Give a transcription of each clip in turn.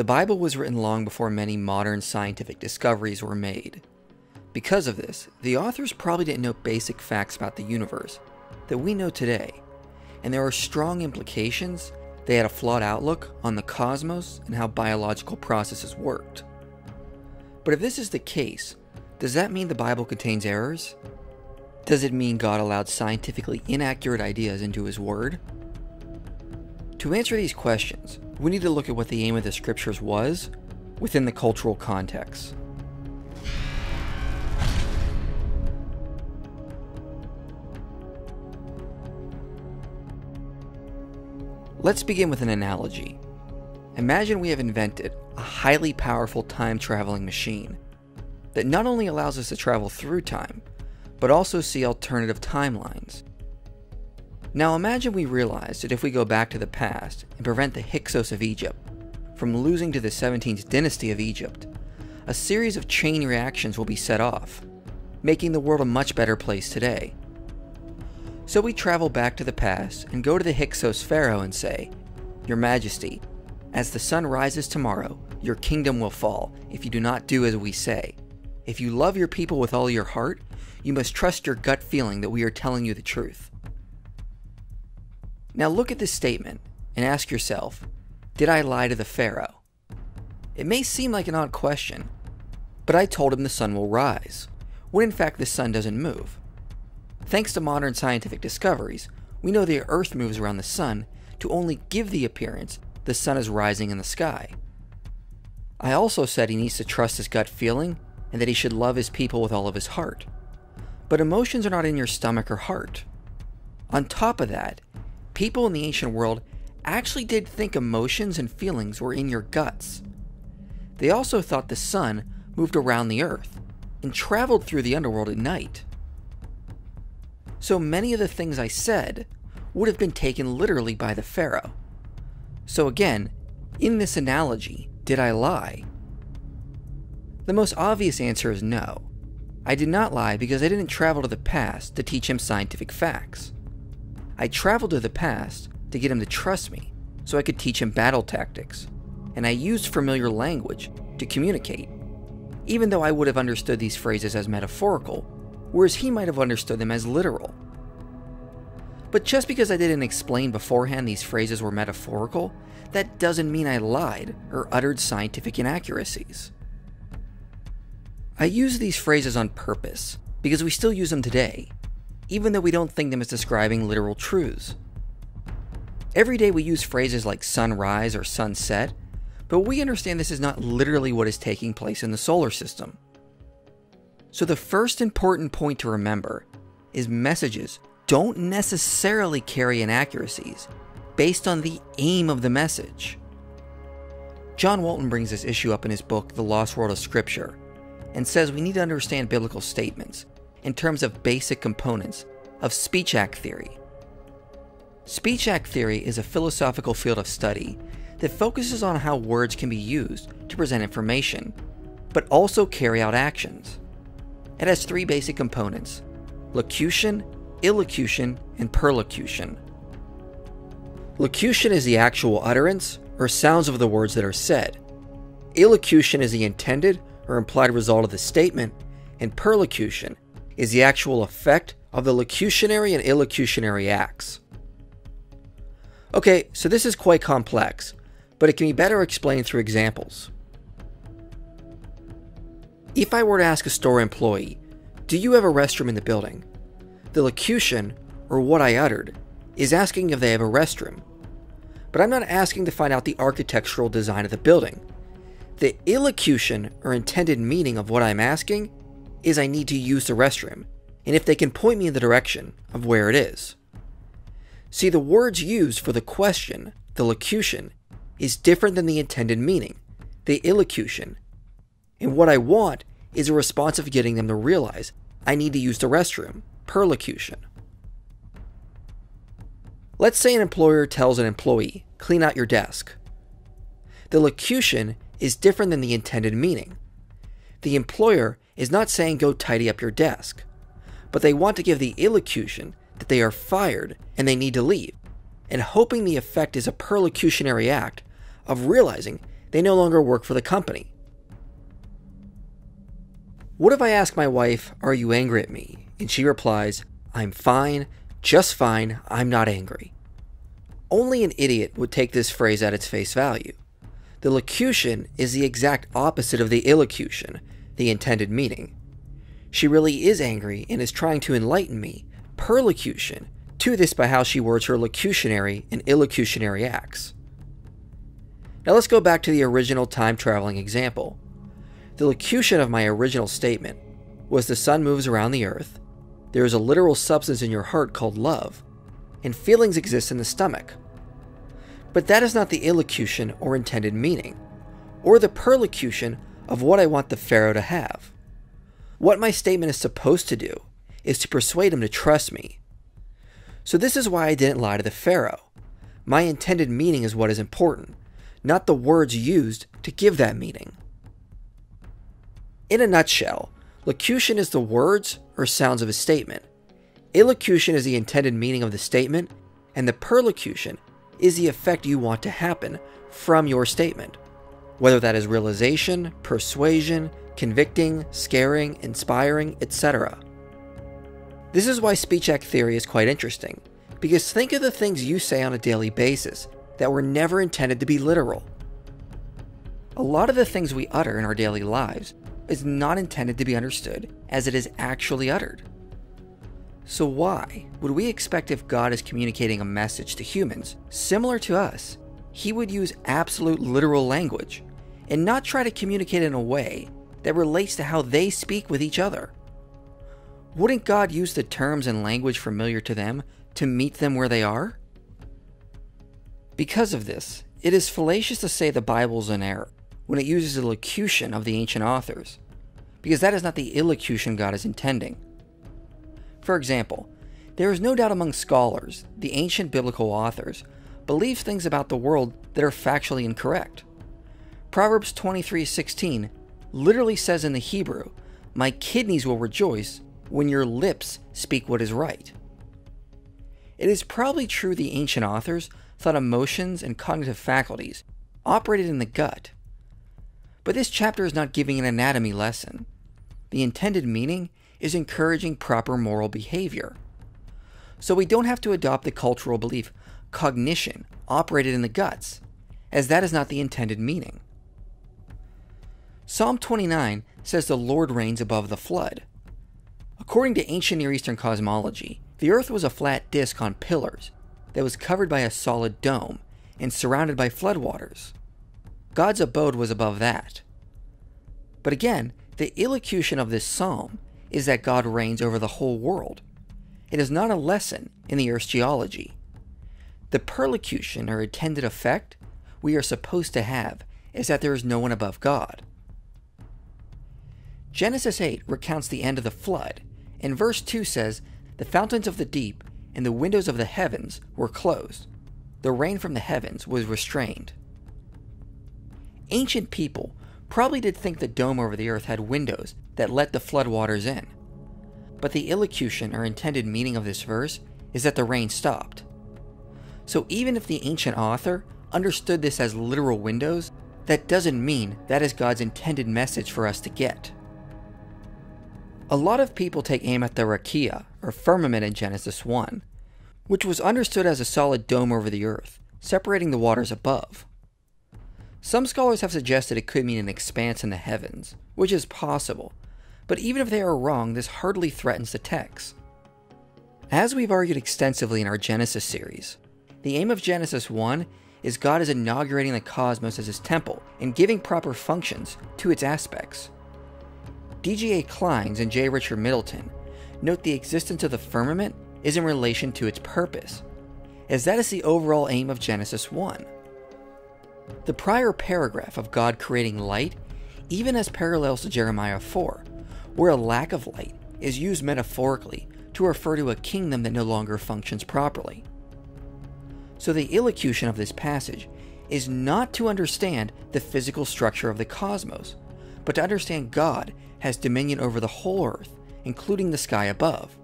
The Bible was written long before many modern scientific discoveries were made. Because of this, the authors probably didn't know basic facts about the universe that we know today, and there are strong implications they had a flawed outlook on the cosmos and how biological processes worked. But if this is the case, does that mean the Bible contains errors? Does it mean God allowed scientifically inaccurate ideas into His Word? To answer these questions, we need to look at what the aim of the Scriptures was within the cultural context. Let's begin with an analogy. Imagine we have invented a highly powerful time traveling machine that not only allows us to travel through time, but also see alternative timelines. Now imagine we realize that if we go back to the past and prevent the Hyksos of Egypt from losing to the 17th dynasty of Egypt, a series of chain reactions will be set off, making the world a much better place today. So we travel back to the past and go to the Hyksos pharaoh and say, Your Majesty, as the sun rises tomorrow, your kingdom will fall if you do not do as we say. If you love your people with all your heart, you must trust your gut feeling that we are telling you the truth. Now look at this statement and ask yourself Did I lie to the Pharaoh? It may seem like an odd question, but I told him the sun will rise, when in fact the sun doesn't move. Thanks to modern scientific discoveries, we know the Earth moves around the Sun to only give the appearance the Sun is rising in the sky. I also said he needs to trust his gut feeling and that he should love his people with all of his heart. But emotions are not in your stomach or heart. On top of that, people in the ancient world actually did think emotions and feelings were in your guts. They also thought the sun moved around the earth and traveled through the underworld at night. So many of the things I said would have been taken literally by the Pharaoh. So again, in this analogy, did I lie? The most obvious answer is no. I did not lie because I didn't travel to the past to teach him scientific facts. I traveled to the past to get him to trust me so I could teach him battle tactics, and I used familiar language to communicate, even though I would have understood these phrases as metaphorical whereas he might have understood them as literal. But just because I didn't explain beforehand these phrases were metaphorical, that doesn't mean I lied or uttered scientific inaccuracies. I use these phrases on purpose because we still use them today, even though we don't think them as describing literal truths. Every day we use phrases like sunrise or sunset, but we understand this is not literally what is taking place in the solar system. So, the first important point to remember is messages don't necessarily carry inaccuracies based on the aim of the message. John Walton brings this issue up in his book, The Lost World of Scripture, and says we need to understand biblical statements in terms of basic components of speech act theory. Speech act theory is a philosophical field of study that focuses on how words can be used to present information, but also carry out actions. It has three basic components locution, illocution, and perlocution. Locution is the actual utterance or sounds of the words that are said. Illocution is the intended or implied result of the statement, and perlocution is the actual effect of the locutionary and illocutionary acts. Okay, so this is quite complex, but it can be better explained through examples. If I were to ask a store employee, Do you have a restroom in the building? The locution, or what I uttered, is asking if they have a restroom. But I'm not asking to find out the architectural design of the building. The illocution, or intended meaning of what I'm asking, is I need to use the restroom, and if they can point me in the direction of where it is. See, the words used for the question, the locution, is different than the intended meaning, the illocution, and what I want is a response of getting them to realize I need to use the restroom, perlocution. Let's say an employer tells an employee, clean out your desk. The locution is different than the intended meaning. The employer is not saying go tidy up your desk, but they want to give the illocution that they are fired and they need to leave, and hoping the effect is a perlocutionary act of realizing they no longer work for the company. What if I ask my wife, Are you angry at me? And she replies, I'm fine, just fine, I'm not angry. Only an idiot would take this phrase at its face value. The locution is the exact opposite of the illocution, the intended meaning. She really is angry and is trying to enlighten me, perlocution, to this by how she words her locutionary and illocutionary acts. Now let's go back to the original time traveling example. The locution of my original statement was the sun moves around the earth, there is a literal substance in your heart called love, and feelings exist in the stomach. But that is not the illocution or intended meaning, or the perlocution of what I want the Pharaoh to have. What my statement is supposed to do is to persuade him to trust me. So, this is why I didn't lie to the Pharaoh. My intended meaning is what is important, not the words used to give that meaning. In a nutshell, locution is the words or sounds of a statement. Illocution is the intended meaning of the statement, and the perlocution is the effect you want to happen from your statement, whether that is realization, persuasion, convicting, scaring, inspiring, etc. This is why speech act theory is quite interesting, because think of the things you say on a daily basis that were never intended to be literal. A lot of the things we utter in our daily lives is not intended to be understood as it is actually uttered. So, why would we expect if God is communicating a message to humans similar to us, he would use absolute literal language and not try to communicate in a way that relates to how they speak with each other? Wouldn't God use the terms and language familiar to them to meet them where they are? Because of this, it is fallacious to say the Bible is in error when it uses the locution of the ancient authors, because that is not the illocution God is intending. For example, there is no doubt among scholars, the ancient biblical authors, believe things about the world that are factually incorrect. Proverbs 23:16 literally says in the Hebrew, "My kidneys will rejoice when your lips speak what is right." It is probably true the ancient authors thought emotions and cognitive faculties operated in the gut. But this chapter is not giving an anatomy lesson. The intended meaning is encouraging proper moral behavior. So we don't have to adopt the cultural belief cognition operated in the guts, as that is not the intended meaning. Psalm 29 says the Lord reigns above the flood. According to ancient Near Eastern cosmology, the earth was a flat disk on pillars that was covered by a solid dome and surrounded by floodwaters. God's abode was above that. But again, the illocution of this psalm is that God reigns over the whole world. It is not a lesson in the Earth's geology. The perlocution or intended effect we are supposed to have is that there is no one above God. Genesis 8 recounts the end of the flood, and verse 2 says, The fountains of the deep and the windows of the heavens were closed. The rain from the heavens was restrained. Ancient people probably did think the dome over the earth had windows that let the floodwaters in. But the illocution or intended meaning of this verse is that the rain stopped. So even if the ancient author understood this as literal windows, that doesn't mean that is God's intended message for us to get. A lot of people take aim at the rakia, or firmament in Genesis 1, which was understood as a solid dome over the earth, separating the waters above. Some scholars have suggested it could mean an expanse in the heavens, which is possible, but even if they are wrong, this hardly threatens the text. As we've argued extensively in our Genesis series, the aim of Genesis 1 is God is inaugurating the cosmos as his temple and giving proper functions to its aspects. D.J.A. Clines and J. Richard Middleton note the existence of the firmament is in relation to its purpose, as that is the overall aim of Genesis 1. The prior paragraph of God creating light even has parallels to Jeremiah 4, where a lack of light is used metaphorically to refer to a kingdom that no longer functions properly. So the illocution of this passage is not to understand the physical structure of the cosmos, but to understand God has dominion over the whole earth, including the sky above.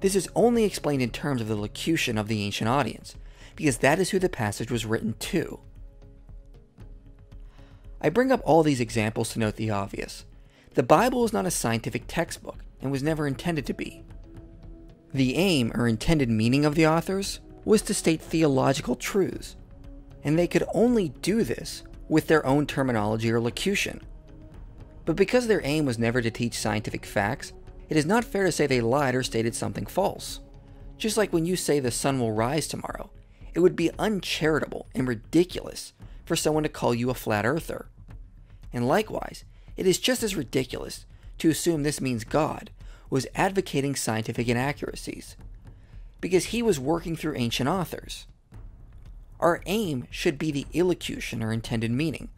This is only explained in terms of the locution of the ancient audience, because that is who the passage was written to. I bring up all these examples to note the obvious. The Bible is not a scientific textbook and was never intended to be. The aim or intended meaning of the authors was to state theological truths, and they could only do this with their own terminology or locution. But because their aim was never to teach scientific facts, it is not fair to say they lied or stated something false. Just like when you say the sun will rise tomorrow, it would be uncharitable and ridiculous for someone to call you a flat earther. And likewise, it is just as ridiculous to assume this means God was advocating scientific inaccuracies, because he was working through ancient authors. Our aim should be the illocution or intended meaning,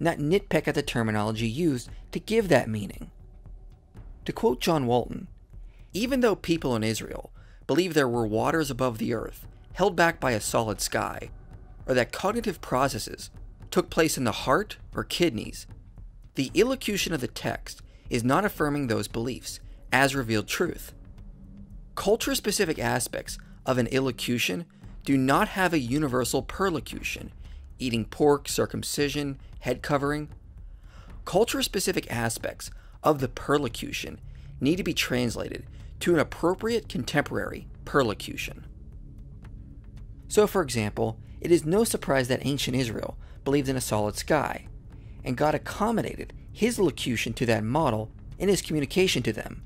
not nitpick at the terminology used to give that meaning. To quote John Walton, even though people in Israel believe there were waters above the earth held back by a solid sky, or that cognitive processes took place in the heart or kidneys, the illocution of the text is not affirming those beliefs as revealed truth. Culture specific aspects of an illocution do not have a universal perlocution, eating pork, circumcision, head covering. Culture specific aspects of the perlocution need to be translated to an appropriate contemporary perlocution. So, for example, it is no surprise that ancient Israel believed in a solid sky, and God accommodated his locution to that model in his communication to them.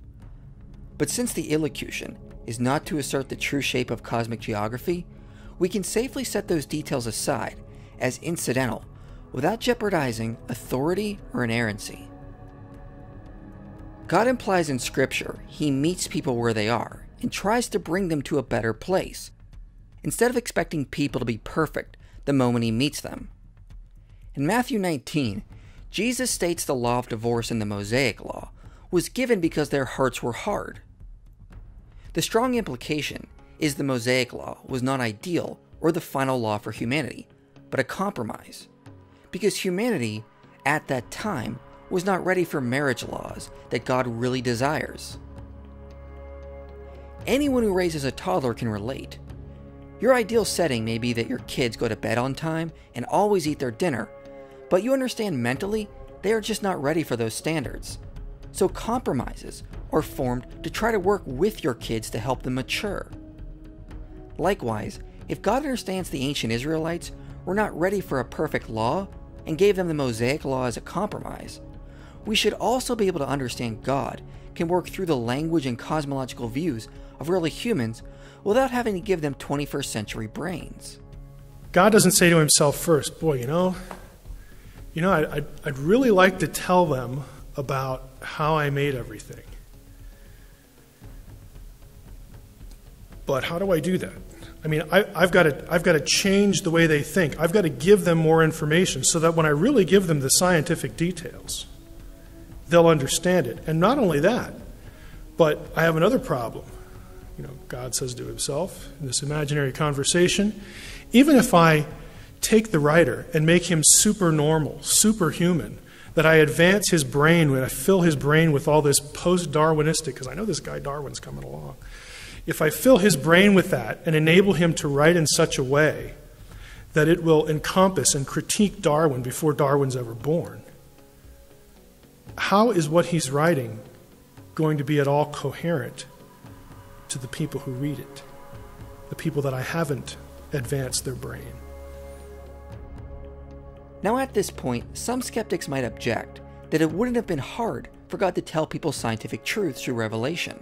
But since the illocution is not to assert the true shape of cosmic geography, we can safely set those details aside as incidental without jeopardizing authority or inerrancy. God implies in Scripture he meets people where they are and tries to bring them to a better place, instead of expecting people to be perfect the moment he meets them. In Matthew 19, Jesus states the law of divorce in the Mosaic Law was given because their hearts were hard. The strong implication is the Mosaic Law was not ideal or the final law for humanity, but a compromise. Because humanity, at that time, was not ready for marriage laws that God really desires. Anyone who raises a toddler can relate. Your ideal setting may be that your kids go to bed on time and always eat their dinner, but you understand mentally they are just not ready for those standards. So compromises are formed to try to work with your kids to help them mature. Likewise, if God understands the ancient Israelites were not ready for a perfect law and gave them the Mosaic law as a compromise, we should also be able to understand God can work through the language and cosmological views of early humans without having to give them 21st century brains. God doesn't say to himself first, boy, you know, you know, I'd, I'd really like to tell them about how I made everything. But how do I do that? I mean, I, have got to, I've got to change the way they think. I've got to give them more information so that when I really give them the scientific details, they'll understand it. And not only that, but I have another problem you know, God says to himself in this imaginary conversation, even if I take the writer and make him super normal, superhuman, that I advance his brain, when I fill his brain with all this post Darwinistic, because I know this guy Darwin's coming along. If I fill his brain with that and enable him to write in such a way that it will encompass and critique Darwin before Darwin's ever born, how is what he's writing going to be at all coherent to the people who read it, the people that I haven't advanced their brain. Now, at this point, some skeptics might object that it wouldn't have been hard for God to tell people scientific truths through revelation.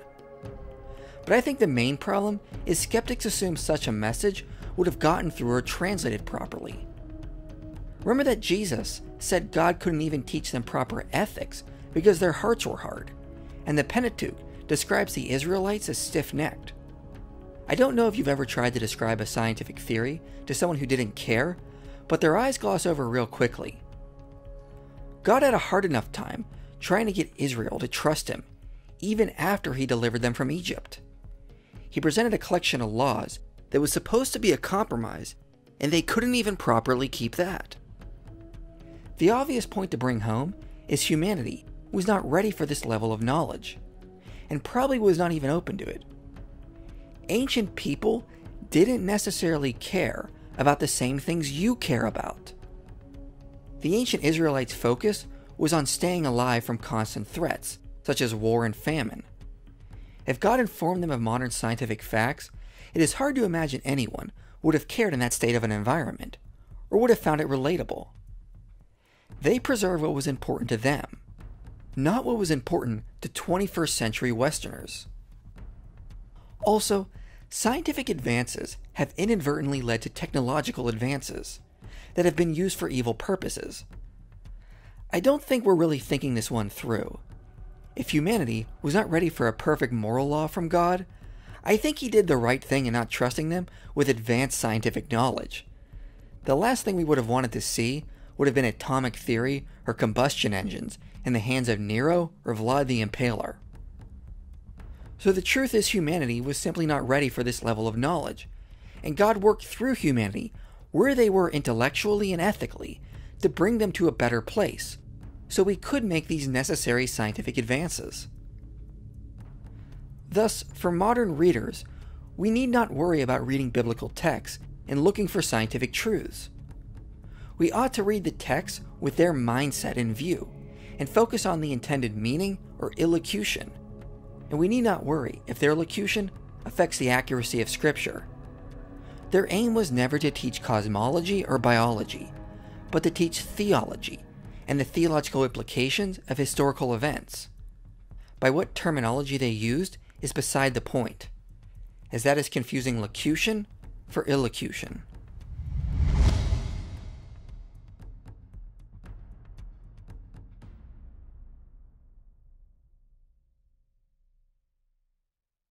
But I think the main problem is skeptics assume such a message would have gotten through or translated properly. Remember that Jesus said God couldn't even teach them proper ethics because their hearts were hard, and the Pentateuch describes the Israelites as stiff necked. I don't know if you've ever tried to describe a scientific theory to someone who didn't care, but their eyes gloss over real quickly. God had a hard enough time trying to get Israel to trust him, even after he delivered them from Egypt. He presented a collection of laws that was supposed to be a compromise, and they couldn't even properly keep that. The obvious point to bring home is humanity was not ready for this level of knowledge and probably was not even open to it. Ancient people didn't necessarily care about the same things you care about. The ancient Israelites' focus was on staying alive from constant threats, such as war and famine. If God informed them of modern scientific facts, it is hard to imagine anyone would have cared in that state of an environment, or would have found it relatable. They preserved what was important to them, not what was important to 21st century Westerners. Also, scientific advances have inadvertently led to technological advances that have been used for evil purposes. I don't think we're really thinking this one through. If humanity was not ready for a perfect moral law from God, I think he did the right thing in not trusting them with advanced scientific knowledge. The last thing we would have wanted to see would have been atomic theory or combustion engines in the hands of Nero or Vlad the Impaler. So the truth is, humanity was simply not ready for this level of knowledge, and God worked through humanity where they were intellectually and ethically to bring them to a better place, so we could make these necessary scientific advances. Thus, for modern readers, we need not worry about reading biblical texts and looking for scientific truths. We ought to read the texts with their mindset in view and focus on the intended meaning or illocution. And we need not worry if their locution affects the accuracy of Scripture. Their aim was never to teach cosmology or biology, but to teach theology and the theological implications of historical events. By what terminology they used is beside the point, as that is confusing locution for illocution.